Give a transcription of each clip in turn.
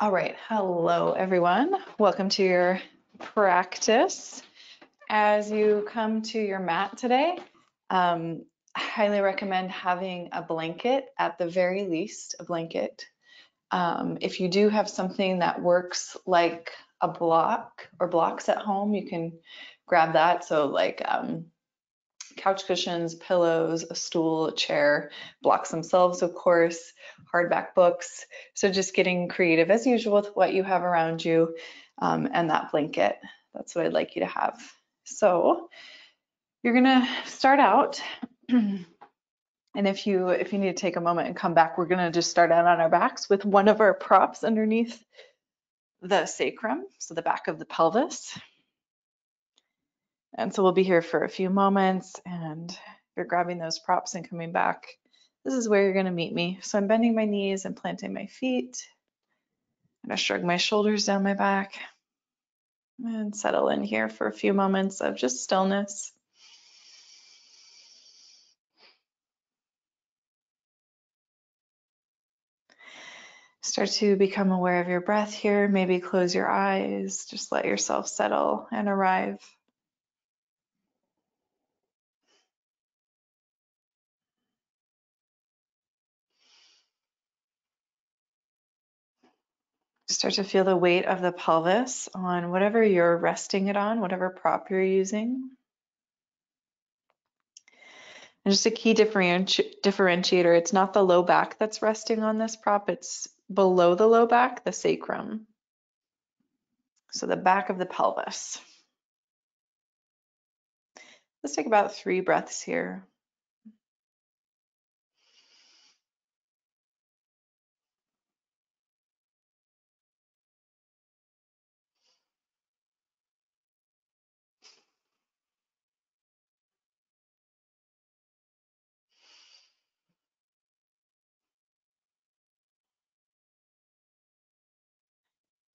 All right, hello everyone. Welcome to your practice. As you come to your mat today, um, I highly recommend having a blanket at the very least, a blanket. Um, if you do have something that works like a block or blocks at home, you can grab that. So like um, couch cushions, pillows, a stool, a chair, blocks themselves, of course, hardback books. So just getting creative as usual with what you have around you um, and that blanket. That's what I'd like you to have. So you're gonna start out. and if you if you need to take a moment and come back, we're gonna just start out on our backs with one of our props underneath the sacrum, so the back of the pelvis. And so we'll be here for a few moments and you're grabbing those props and coming back. This is where you're gonna meet me. So I'm bending my knees and planting my feet. I'm gonna shrug my shoulders down my back and settle in here for a few moments of just stillness. Start to become aware of your breath here. Maybe close your eyes. Just let yourself settle and arrive. Start to feel the weight of the pelvis on whatever you're resting it on, whatever prop you're using. And just a key differenti differentiator, it's not the low back that's resting on this prop, it's below the low back, the sacrum. So the back of the pelvis. Let's take about three breaths here.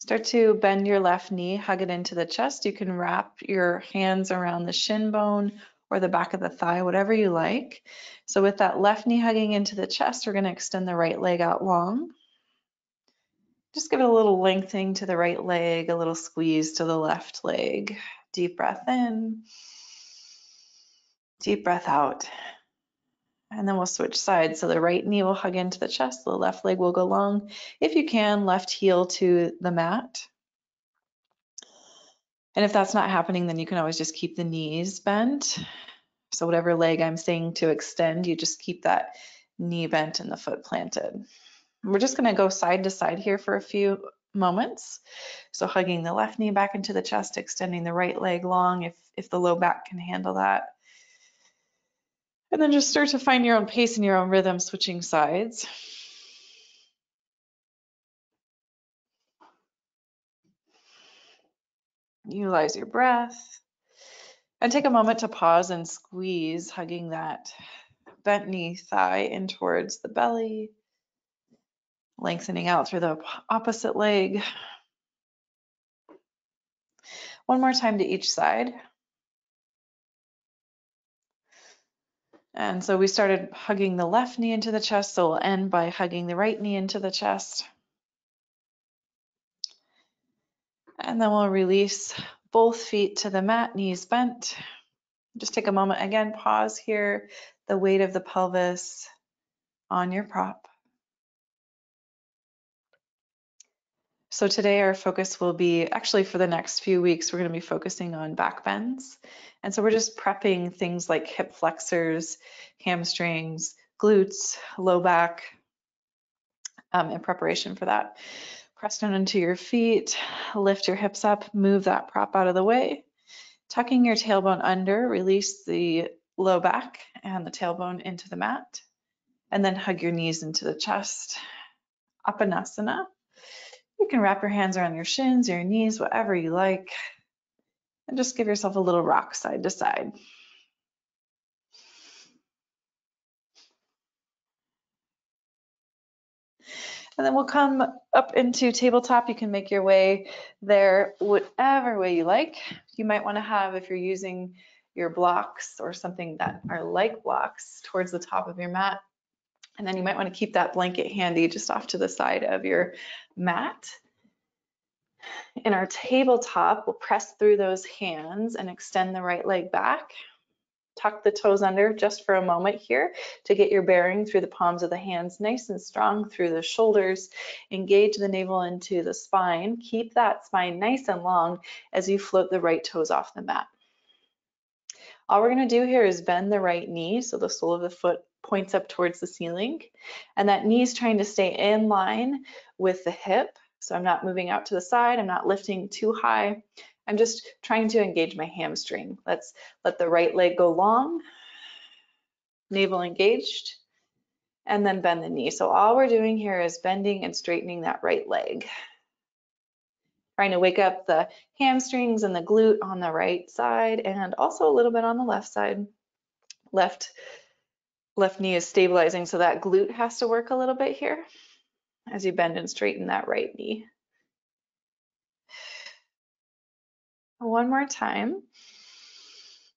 Start to bend your left knee, hug it into the chest. You can wrap your hands around the shin bone or the back of the thigh, whatever you like. So with that left knee hugging into the chest, we're going to extend the right leg out long. Just give it a little lengthening to the right leg, a little squeeze to the left leg. Deep breath in, deep breath out. And then we'll switch sides. So the right knee will hug into the chest, the left leg will go long. If you can, left heel to the mat. And if that's not happening, then you can always just keep the knees bent. So whatever leg I'm saying to extend, you just keep that knee bent and the foot planted. We're just gonna go side to side here for a few moments. So hugging the left knee back into the chest, extending the right leg long if, if the low back can handle that. And then just start to find your own pace and your own rhythm, switching sides. Utilize your breath. And take a moment to pause and squeeze, hugging that bent knee thigh in towards the belly. Lengthening out through the opposite leg. One more time to each side. And so we started hugging the left knee into the chest, so we'll end by hugging the right knee into the chest. And then we'll release both feet to the mat, knees bent. Just take a moment again, pause here, the weight of the pelvis on your prop. So today our focus will be, actually for the next few weeks, we're going to be focusing on back bends. And so we're just prepping things like hip flexors, hamstrings, glutes, low back um, in preparation for that. Press down into your feet, lift your hips up, move that prop out of the way. Tucking your tailbone under, release the low back and the tailbone into the mat. And then hug your knees into the chest. Apanasana. You can wrap your hands around your shins, your knees, whatever you like. And just give yourself a little rock side to side. And then we'll come up into tabletop. You can make your way there whatever way you like. You might want to have, if you're using your blocks or something that are like blocks towards the top of your mat, and then you might want to keep that blanket handy just off to the side of your mat. In our tabletop, we'll press through those hands and extend the right leg back. Tuck the toes under just for a moment here to get your bearing through the palms of the hands nice and strong through the shoulders. Engage the navel into the spine. Keep that spine nice and long as you float the right toes off the mat. All we're going to do here is bend the right knee so the sole of the foot points up towards the ceiling and that knee is trying to stay in line with the hip. So I'm not moving out to the side, I'm not lifting too high. I'm just trying to engage my hamstring. Let's let the right leg go long, navel engaged, and then bend the knee. So all we're doing here is bending and straightening that right leg. Trying to wake up the hamstrings and the glute on the right side and also a little bit on the left side. Left, left knee is stabilizing, so that glute has to work a little bit here as you bend and straighten that right knee. One more time.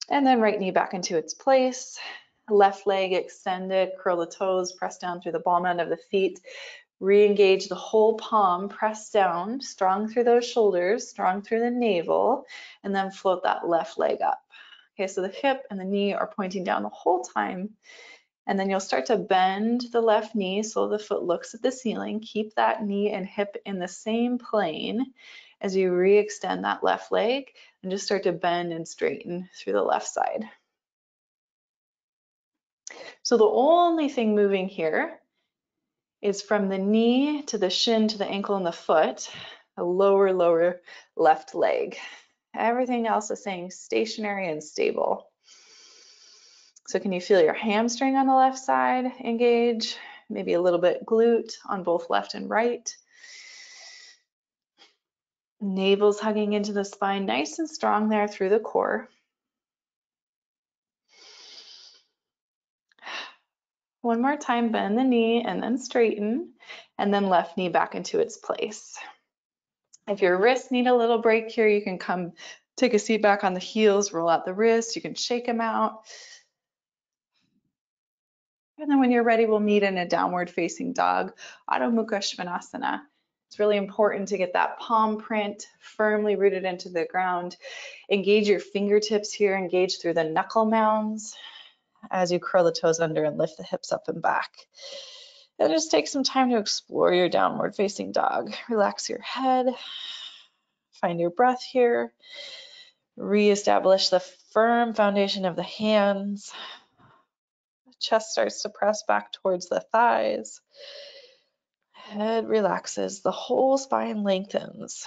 And then right knee back into its place. Left leg extended, curl the toes, press down through the ball end of the feet. Re-engage the whole palm, press down, strong through those shoulders, strong through the navel, and then float that left leg up. Okay, so the hip and the knee are pointing down the whole time. And then you'll start to bend the left knee so the foot looks at the ceiling. Keep that knee and hip in the same plane as you re-extend that left leg and just start to bend and straighten through the left side. So the only thing moving here is from the knee to the shin to the ankle and the foot, the lower, lower left leg. Everything else is staying stationary and stable. So can you feel your hamstring on the left side engage? Maybe a little bit glute on both left and right. Navel's hugging into the spine, nice and strong there through the core. One more time, bend the knee and then straighten, and then left knee back into its place. If your wrists need a little break here, you can come take a seat back on the heels, roll out the wrists, you can shake them out. And then when you're ready, we'll meet in a downward facing dog, Adho Mukha Svanasana. It's really important to get that palm print firmly rooted into the ground. Engage your fingertips here, engage through the knuckle mounds as you curl the toes under and lift the hips up and back. And just take some time to explore your downward facing dog. Relax your head, find your breath here, reestablish the firm foundation of the hands. Chest starts to press back towards the thighs. Head relaxes, the whole spine lengthens.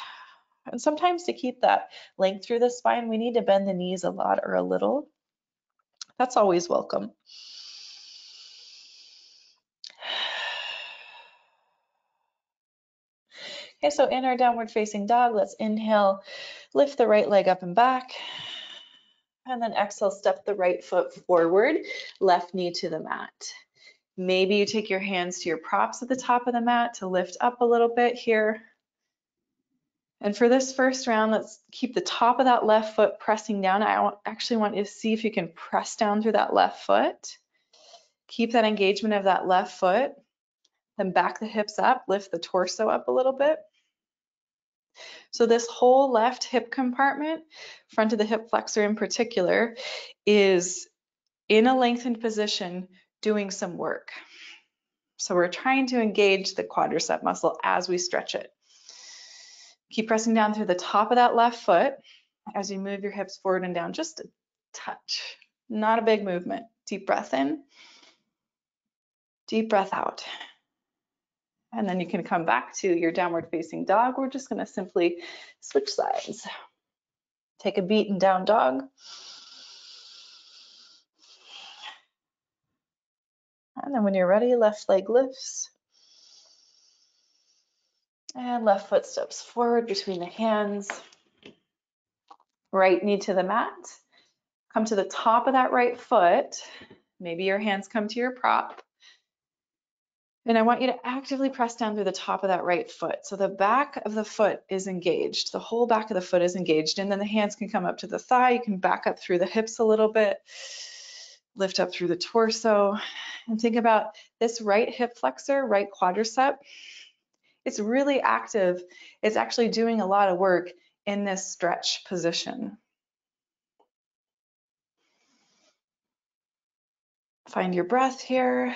And sometimes to keep that length through the spine, we need to bend the knees a lot or a little. That's always welcome. Okay, so in our downward facing dog, let's inhale, lift the right leg up and back. And then exhale, step the right foot forward, left knee to the mat. Maybe you take your hands to your props at the top of the mat to lift up a little bit here. And for this first round, let's keep the top of that left foot pressing down. I actually want you to see if you can press down through that left foot. Keep that engagement of that left foot. Then back the hips up, lift the torso up a little bit. So this whole left hip compartment, front of the hip flexor in particular, is in a lengthened position doing some work. So we're trying to engage the quadricep muscle as we stretch it. Keep pressing down through the top of that left foot as you move your hips forward and down just a touch. Not a big movement. Deep breath in, deep breath out. And then you can come back to your downward facing dog. We're just gonna simply switch sides. Take a beat in down dog. And then when you're ready, left leg lifts. And left foot steps forward between the hands. Right knee to the mat. Come to the top of that right foot. Maybe your hands come to your prop. And I want you to actively press down through the top of that right foot. So the back of the foot is engaged. The whole back of the foot is engaged. And then the hands can come up to the thigh. You can back up through the hips a little bit lift up through the torso and think about this right hip flexor, right quadricep it's really active. It's actually doing a lot of work in this stretch position. Find your breath here.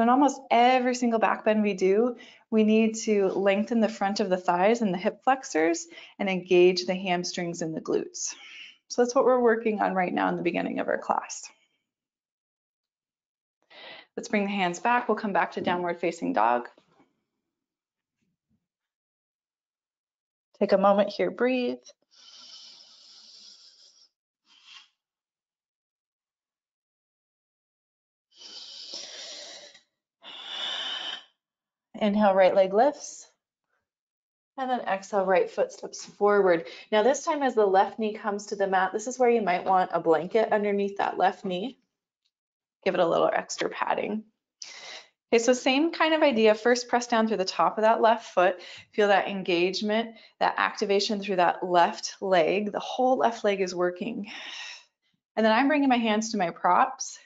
So in almost every single back bend we do, we need to lengthen the front of the thighs and the hip flexors and engage the hamstrings and the glutes. So that's what we're working on right now in the beginning of our class. Let's bring the hands back. We'll come back to downward facing dog. Take a moment here, breathe. Inhale, right leg lifts. And then exhale, right foot steps forward. Now this time as the left knee comes to the mat, this is where you might want a blanket underneath that left knee. Give it a little extra padding. Okay, so same kind of idea. First, press down through the top of that left foot. Feel that engagement, that activation through that left leg. The whole left leg is working. And then I'm bringing my hands to my props.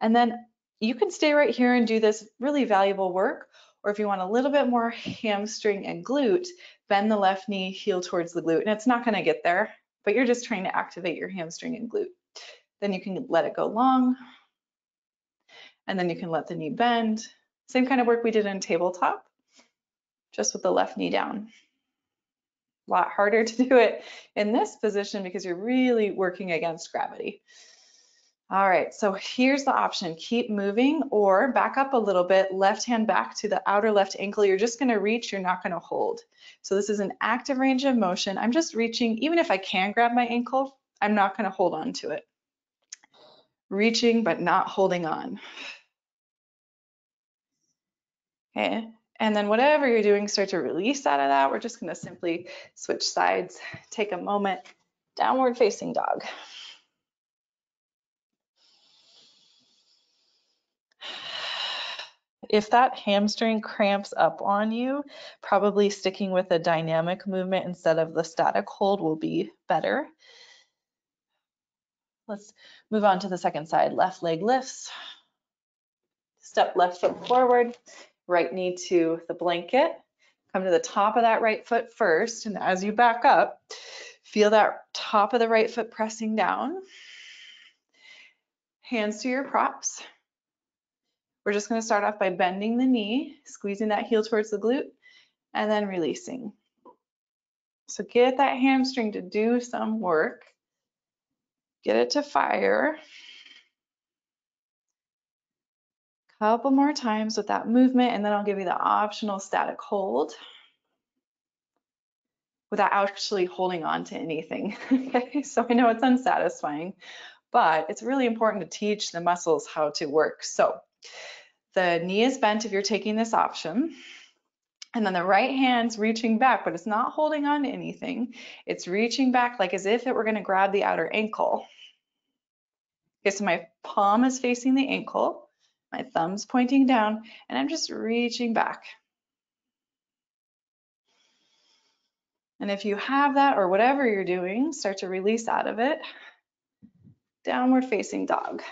And then you can stay right here and do this really valuable work, or if you want a little bit more hamstring and glute, bend the left knee, heel towards the glute. And it's not gonna get there, but you're just trying to activate your hamstring and glute. Then you can let it go long. And then you can let the knee bend. Same kind of work we did in tabletop, just with the left knee down. A lot harder to do it in this position because you're really working against gravity. All right, so here's the option. Keep moving or back up a little bit, left hand back to the outer left ankle. You're just gonna reach, you're not gonna hold. So this is an active range of motion. I'm just reaching, even if I can grab my ankle, I'm not gonna hold on to it. Reaching, but not holding on. Okay, and then whatever you're doing, start to release out of that. We're just gonna simply switch sides, take a moment, downward facing dog. If that hamstring cramps up on you, probably sticking with a dynamic movement instead of the static hold will be better. Let's move on to the second side. Left leg lifts. Step left foot forward, right knee to the blanket. Come to the top of that right foot first, and as you back up, feel that top of the right foot pressing down. Hands to your props. We're just going to start off by bending the knee, squeezing that heel towards the glute, and then releasing. So get that hamstring to do some work. Get it to fire. Couple more times with that movement, and then I'll give you the optional static hold without actually holding on to anything. okay, so I know it's unsatisfying, but it's really important to teach the muscles how to work. So the knee is bent if you're taking this option. And then the right hand's reaching back, but it's not holding on to anything. It's reaching back like as if it were gonna grab the outer ankle. Okay, so my palm is facing the ankle, my thumb's pointing down, and I'm just reaching back. And if you have that or whatever you're doing, start to release out of it. Downward facing dog.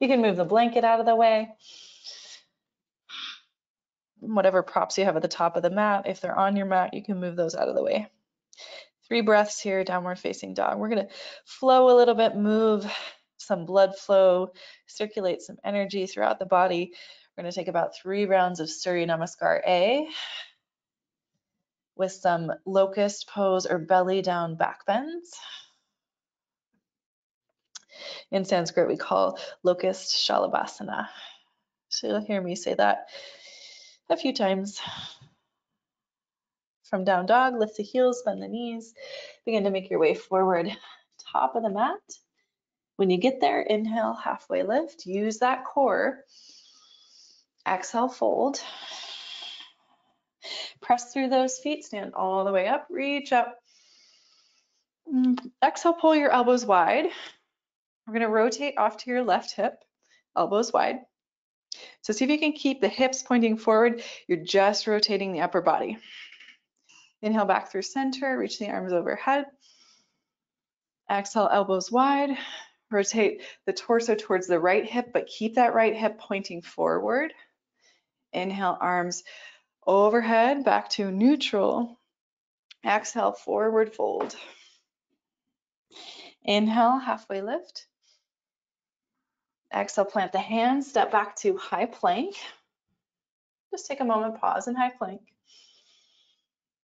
You can move the blanket out of the way. Whatever props you have at the top of the mat, if they're on your mat, you can move those out of the way. Three breaths here, downward facing dog. We're gonna flow a little bit, move some blood flow, circulate some energy throughout the body. We're gonna take about three rounds of Surya Namaskar A with some locust pose or belly down back bends in Sanskrit we call locust shalabhasana. So you'll hear me say that a few times. From down dog, lift the heels, bend the knees, begin to make your way forward, top of the mat. When you get there, inhale, halfway lift, use that core. Exhale, fold. Press through those feet, stand all the way up, reach up. Mm, exhale, pull your elbows wide. We're going to rotate off to your left hip, elbows wide. So see if you can keep the hips pointing forward. You're just rotating the upper body. Inhale back through center, reach the arms overhead. Exhale, elbows wide, Rotate the torso towards the right hip, but keep that right hip pointing forward. Inhale, arms overhead, back to neutral. Exhale, forward fold. Inhale, halfway lift. Exhale, plant the hands, step back to high plank. Just take a moment, pause in high plank.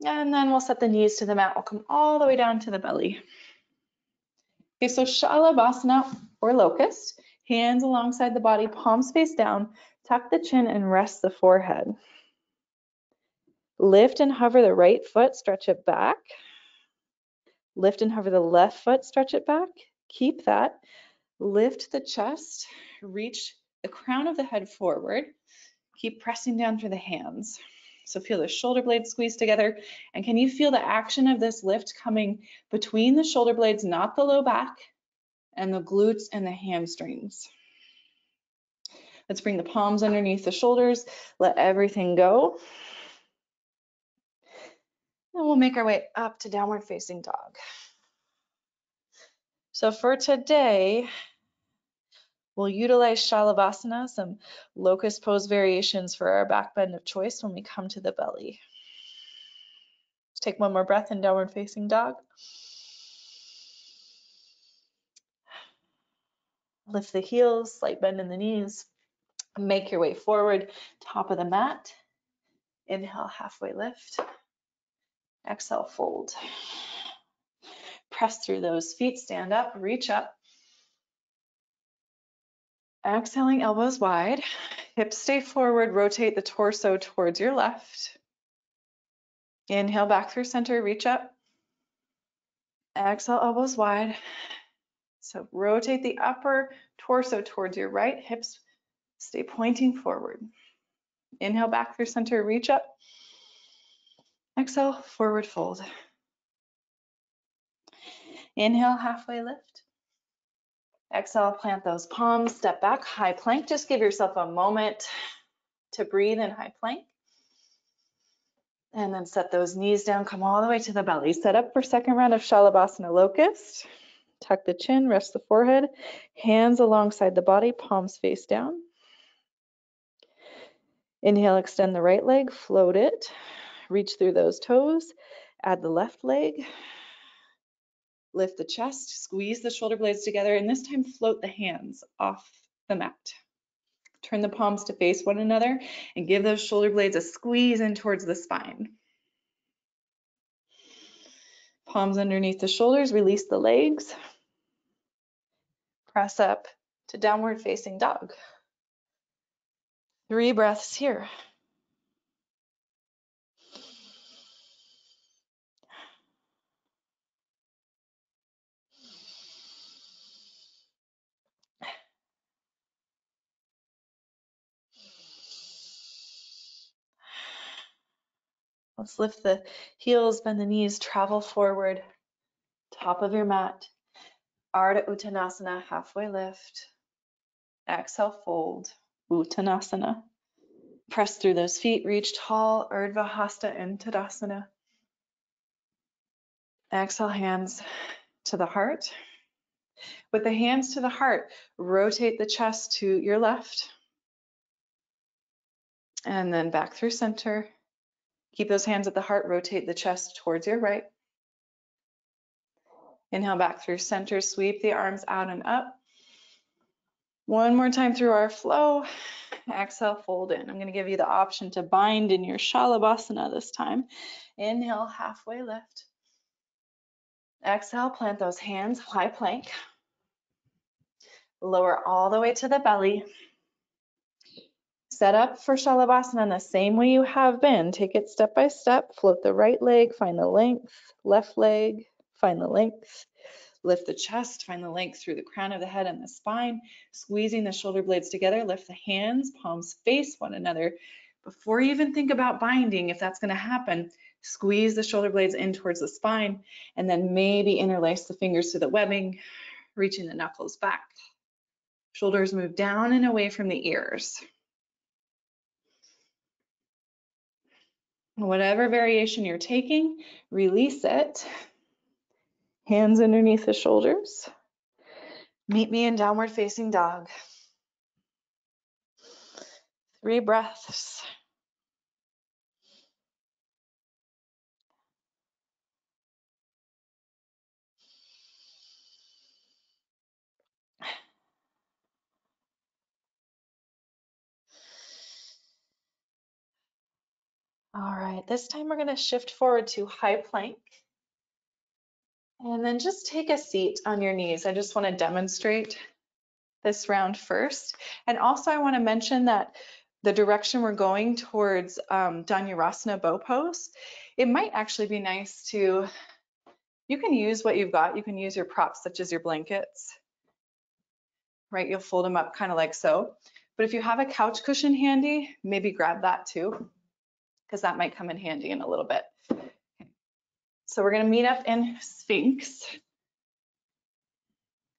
And then we'll set the knees to the mat. We'll come all the way down to the belly. Okay, so Shalabhasana or locust, hands alongside the body, palms face down, tuck the chin and rest the forehead. Lift and hover the right foot, stretch it back. Lift and hover the left foot, stretch it back. Keep that. Lift the chest, reach the crown of the head forward. Keep pressing down through the hands. So feel the shoulder blades squeeze together. And can you feel the action of this lift coming between the shoulder blades, not the low back, and the glutes and the hamstrings? Let's bring the palms underneath the shoulders. Let everything go. And we'll make our way up to downward facing dog. So for today, We'll utilize Shalabhasana, some locust pose variations for our back bend of choice when we come to the belly. Take one more breath in downward facing dog. Lift the heels, slight bend in the knees. Make your way forward, top of the mat. Inhale, halfway lift. Exhale, fold. Press through those feet, stand up, reach up. Exhaling elbows wide, hips stay forward, rotate the torso towards your left. Inhale back through center, reach up. Exhale, elbows wide. So rotate the upper torso towards your right, hips stay pointing forward. Inhale back through center, reach up. Exhale, forward fold. Inhale, halfway lift. Exhale, plant those palms, step back, high plank. Just give yourself a moment to breathe in high plank. And then set those knees down, come all the way to the belly. Set up for second round of Shalabhasana Locust. Tuck the chin, rest the forehead, hands alongside the body, palms face down. Inhale, extend the right leg, float it, reach through those toes, add the left leg, Lift the chest, squeeze the shoulder blades together, and this time float the hands off the mat. Turn the palms to face one another and give those shoulder blades a squeeze in towards the spine. Palms underneath the shoulders, release the legs. Press up to downward facing dog. Three breaths here. Let's lift the heels, bend the knees, travel forward. Top of your mat. Ardha Uttanasana, halfway lift. Exhale, fold. Uttanasana. Press through those feet, reach tall, Urdhva Hasta in Tadasana. Exhale, hands to the heart. With the hands to the heart, rotate the chest to your left. And then back through center. Keep those hands at the heart, rotate the chest towards your right. Inhale back through center, sweep the arms out and up. One more time through our flow. Exhale, fold in. I'm going to give you the option to bind in your Shalabhasana this time. Inhale, halfway lift. Exhale, plant those hands, high plank. Lower all the way to the belly. Set up for Shalabhasana the same way you have been. Take it step by step. Float the right leg, find the length. Left leg, find the length. Lift the chest, find the length through the crown of the head and the spine. Squeezing the shoulder blades together. Lift the hands, palms face one another. Before you even think about binding, if that's going to happen, squeeze the shoulder blades in towards the spine and then maybe interlace the fingers to the webbing, reaching the knuckles back. Shoulders move down and away from the ears. Whatever variation you're taking, release it. Hands underneath the shoulders. Meet me in downward facing dog. Three breaths. All right, this time we're going to shift forward to high plank. And then just take a seat on your knees. I just want to demonstrate this round first. And also I want to mention that the direction we're going towards um, Dhanurasana bow pose, it might actually be nice to, you can use what you've got. You can use your props such as your blankets, right? You'll fold them up kind of like so. But if you have a couch cushion handy, maybe grab that too, because that might come in handy in a little bit. So we're going to meet up in Sphinx.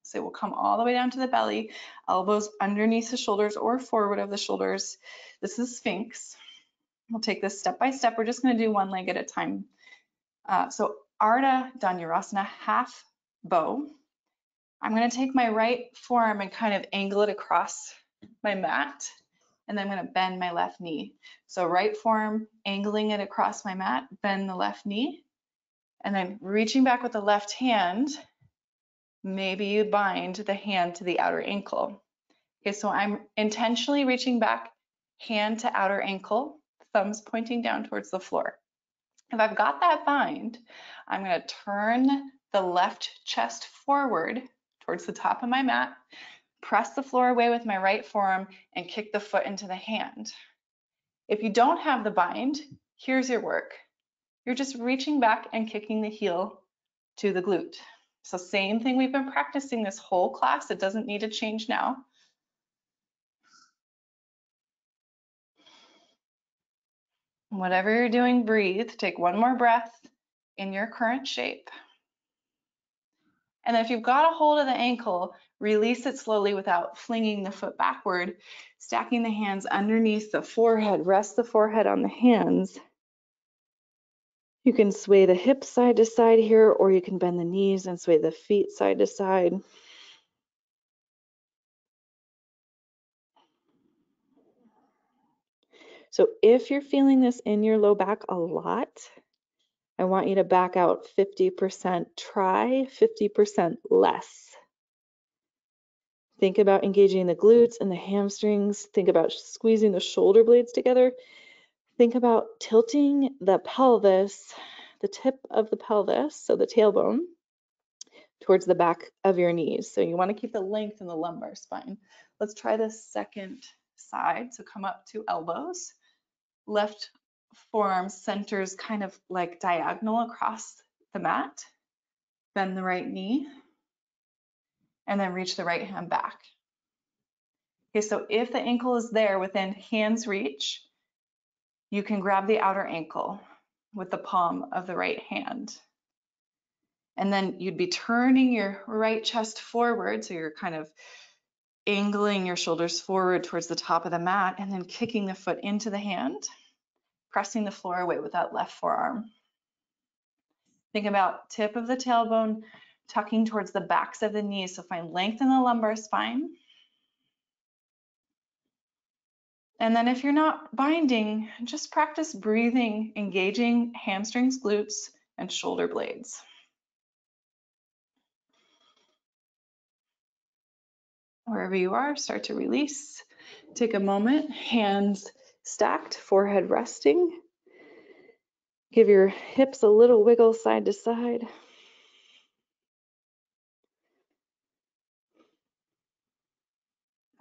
So we'll come all the way down to the belly, elbows underneath the shoulders or forward of the shoulders. This is Sphinx. We'll take this step by step. We're just going to do one leg at a time. Uh, so Ardha Dhanurasana, half bow. I'm going to take my right forearm and kind of angle it across my mat. And then I'm going to bend my left knee. So right forearm, angling it across my mat, bend the left knee and then reaching back with the left hand, maybe you bind the hand to the outer ankle. Okay, so I'm intentionally reaching back, hand to outer ankle, thumbs pointing down towards the floor. If I've got that bind, I'm going to turn the left chest forward towards the top of my mat, press the floor away with my right forearm, and kick the foot into the hand. If you don't have the bind, here's your work. You're just reaching back and kicking the heel to the glute. So same thing we've been practicing this whole class. It doesn't need to change now. Whatever you're doing, breathe. Take one more breath in your current shape. And if you've got a hold of the ankle, release it slowly without flinging the foot backward, stacking the hands underneath the forehead. Rest the forehead on the hands you can sway the hips side to side here, or you can bend the knees and sway the feet side to side. So if you're feeling this in your low back a lot, I want you to back out 50%, try 50% less. Think about engaging the glutes and the hamstrings. Think about squeezing the shoulder blades together Think about tilting the pelvis, the tip of the pelvis, so the tailbone, towards the back of your knees. So you want to keep the length in the lumbar spine. Let's try the second side. So come up to elbows. Left forearm centers kind of like diagonal across the mat. Bend the right knee. And then reach the right hand back. Okay, so if the ankle is there within hand's reach, you can grab the outer ankle with the palm of the right hand. And then you'd be turning your right chest forward. So you're kind of angling your shoulders forward towards the top of the mat and then kicking the foot into the hand, pressing the floor away with that left forearm. Think about tip of the tailbone tucking towards the backs of the knees. So find length in the lumbar spine. And then if you're not binding, just practice breathing, engaging hamstrings, glutes, and shoulder blades. Wherever you are, start to release. Take a moment, hands stacked, forehead resting. Give your hips a little wiggle side to side.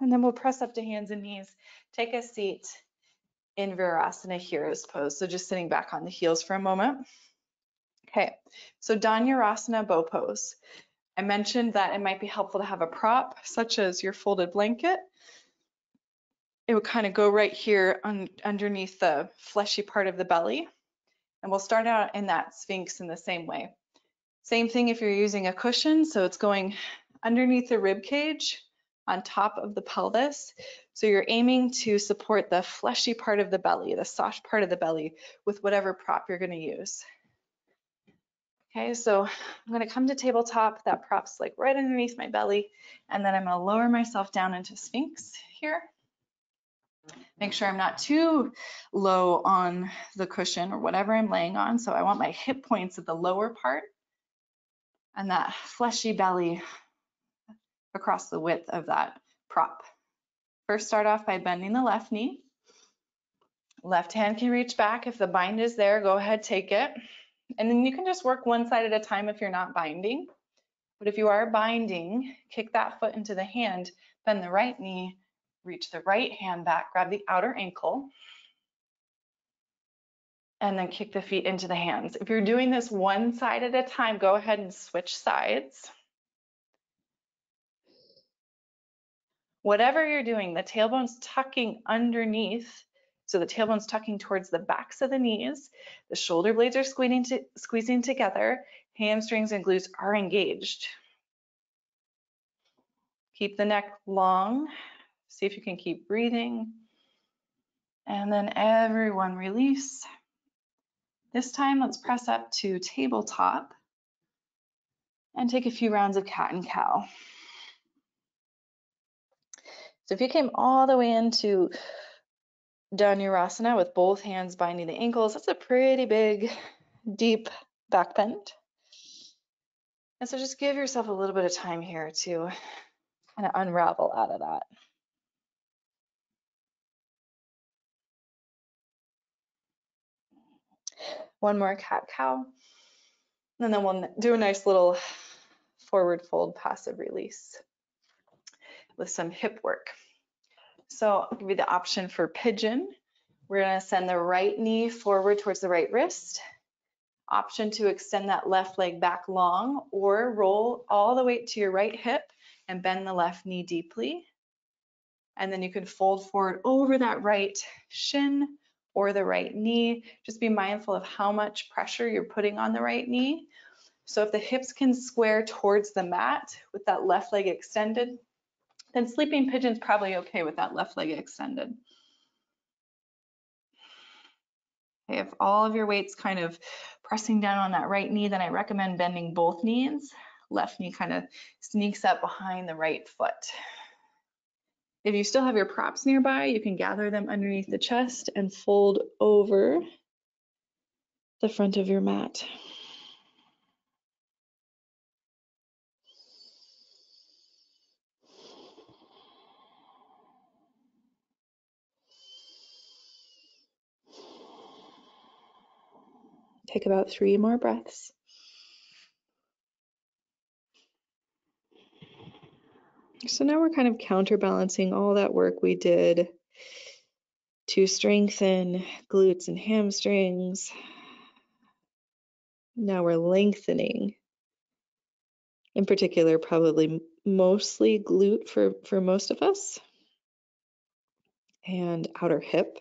And then we'll press up to hands and knees. Take a seat in Virasana Hero's pose. So just sitting back on the heels for a moment. Okay, so Dhanurasana bow pose. I mentioned that it might be helpful to have a prop, such as your folded blanket. It would kind of go right here on, underneath the fleshy part of the belly. And we'll start out in that sphinx in the same way. Same thing if you're using a cushion, so it's going underneath the rib cage on top of the pelvis. So you're aiming to support the fleshy part of the belly, the soft part of the belly with whatever prop you're gonna use. Okay, so I'm gonna come to tabletop, that prop's like right underneath my belly, and then I'm gonna lower myself down into Sphinx here. Make sure I'm not too low on the cushion or whatever I'm laying on. So I want my hip points at the lower part and that fleshy belly across the width of that prop. First start off by bending the left knee. Left hand can reach back. If the bind is there, go ahead, take it. And then you can just work one side at a time if you're not binding. But if you are binding, kick that foot into the hand, bend the right knee, reach the right hand back, grab the outer ankle, and then kick the feet into the hands. If you're doing this one side at a time, go ahead and switch sides. Whatever you're doing, the tailbone's tucking underneath. So the tailbone's tucking towards the backs of the knees. The shoulder blades are squeezing, to, squeezing together. Hamstrings and glutes are engaged. Keep the neck long. See if you can keep breathing. And then everyone release. This time, let's press up to tabletop and take a few rounds of cat and cow. So if you came all the way into Dhanurasana with both hands binding the ankles, that's a pretty big, deep back bend. And so just give yourself a little bit of time here to kind of unravel out of that. One more cat cow. And then we'll do a nice little forward fold passive release with some hip work. So I'll give you the option for pigeon. We're gonna send the right knee forward towards the right wrist. Option to extend that left leg back long or roll all the way to your right hip and bend the left knee deeply. And then you can fold forward over that right shin or the right knee. Just be mindful of how much pressure you're putting on the right knee. So if the hips can square towards the mat with that left leg extended, then sleeping pigeon's probably okay with that left leg extended. Okay, if all of your weight's kind of pressing down on that right knee, then I recommend bending both knees. Left knee kind of sneaks up behind the right foot. If you still have your props nearby, you can gather them underneath the chest and fold over the front of your mat. Take about three more breaths. So now we're kind of counterbalancing all that work we did to strengthen glutes and hamstrings. Now we're lengthening, in particular, probably mostly glute for, for most of us, and outer hip.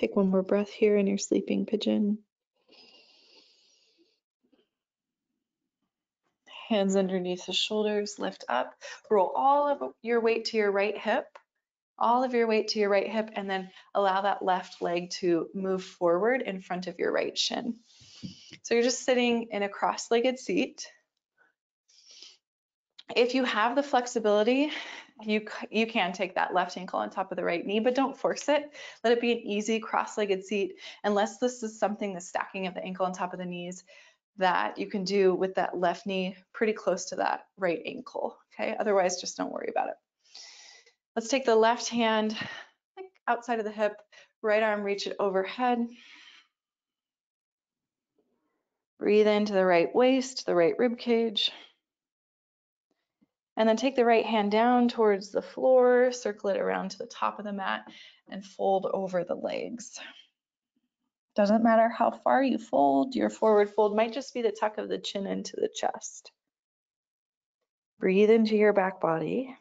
Take one more breath here in your sleeping pigeon. hands underneath the shoulders, lift up, roll all of your weight to your right hip, all of your weight to your right hip, and then allow that left leg to move forward in front of your right shin. So you're just sitting in a cross-legged seat. If you have the flexibility, you, you can take that left ankle on top of the right knee, but don't force it. Let it be an easy cross-legged seat, unless this is something, the stacking of the ankle on top of the knees, that you can do with that left knee pretty close to that right ankle, okay? Otherwise, just don't worry about it. Let's take the left hand like outside of the hip, right arm, reach it overhead. Breathe into the right waist, the right rib cage. And then take the right hand down towards the floor, circle it around to the top of the mat, and fold over the legs. Doesn't matter how far you fold, your forward fold might just be the tuck of the chin into the chest. Breathe into your back body.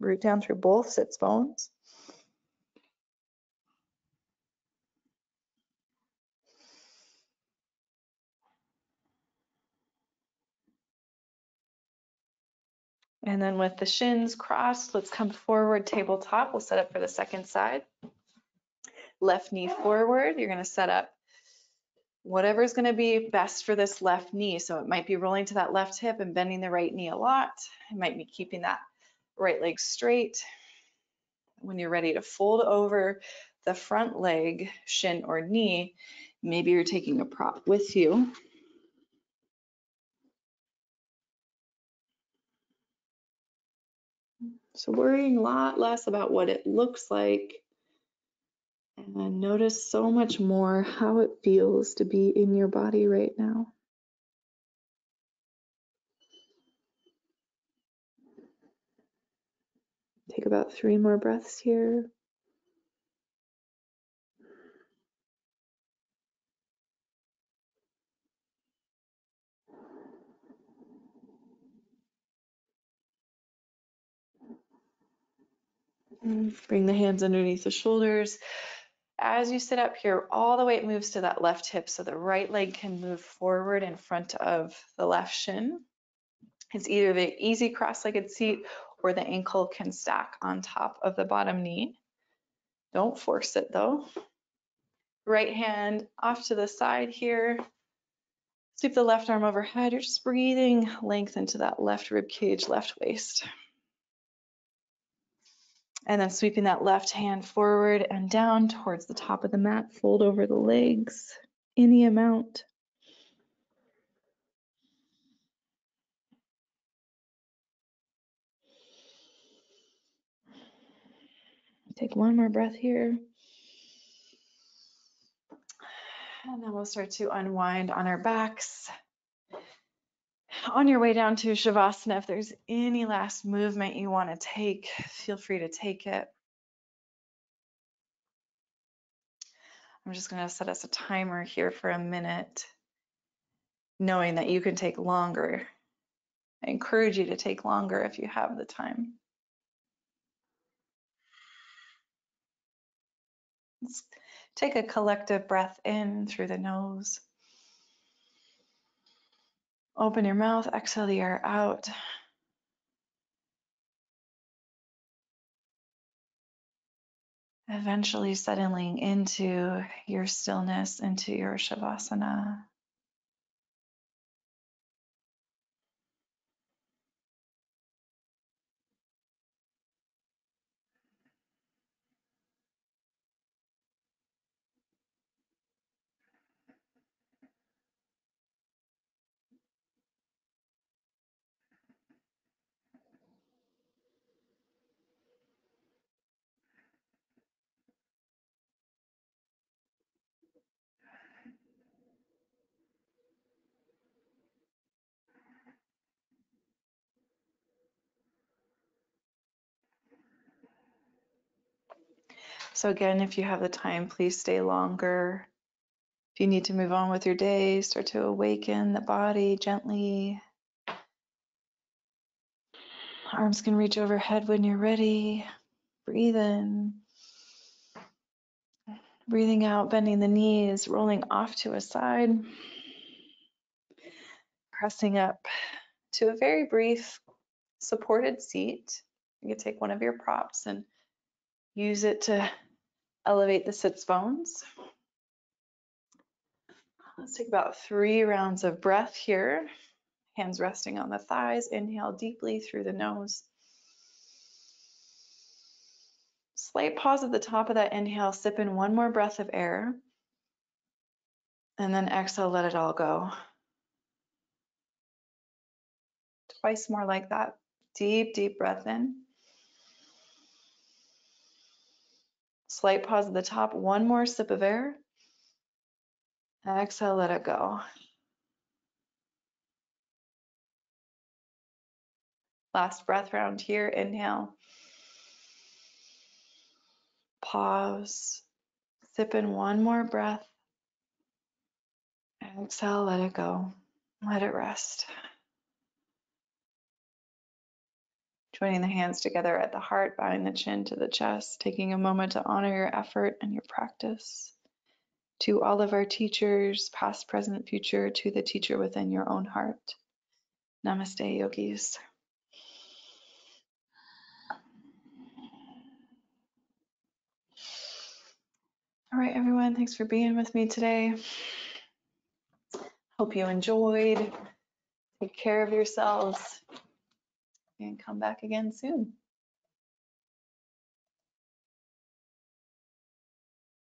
Root down through both sits bones. And then with the shins crossed, let's come forward, tabletop. We'll set up for the second side. Left knee forward. You're going to set up whatever's going to be best for this left knee. So it might be rolling to that left hip and bending the right knee a lot. It might be keeping that right leg straight. When you're ready to fold over the front leg, shin or knee, maybe you're taking a prop with you. So worrying a lot less about what it looks like and notice so much more how it feels to be in your body right now. Take about three more breaths here. Mm-hmm. Bring the hands underneath the shoulders. As you sit up here, all the weight moves to that left hip so the right leg can move forward in front of the left shin. It's either the easy cross-legged seat or the ankle can stack on top of the bottom knee. Don't force it though. Right hand off to the side here. Sweep the left arm overhead. You're just breathing length into that left rib cage, left waist. And then sweeping that left hand forward and down towards the top of the mat, fold over the legs, any amount. Take one more breath here. And then we'll start to unwind on our backs. On your way down to Shavasana, if there's any last movement you want to take, feel free to take it. I'm just going to set us a timer here for a minute, knowing that you can take longer. I encourage you to take longer if you have the time. Let's take a collective breath in through the nose. Open your mouth, exhale the air out. Eventually settling into your stillness, into your Shavasana. So again, if you have the time, please stay longer. If you need to move on with your day, start to awaken the body gently. Arms can reach overhead when you're ready. Breathe in. Breathing out, bending the knees, rolling off to a side. Pressing up to a very brief supported seat. You can take one of your props and use it to elevate the sits bones. Let's take about three rounds of breath here. Hands resting on the thighs. Inhale deeply through the nose. Slight pause at the top of that inhale. Sip in one more breath of air. And then exhale, let it all go. Twice more like that. Deep, deep breath in. Slight pause at the top, one more sip of air. Exhale, let it go. Last breath round here, inhale. Pause, sip in one more breath. Exhale, let it go. Let it rest. joining the hands together at the heart, bowing the chin to the chest, taking a moment to honor your effort and your practice. To all of our teachers, past, present, future, to the teacher within your own heart. Namaste, yogis. All right, everyone, thanks for being with me today. Hope you enjoyed. Take care of yourselves and come back again soon.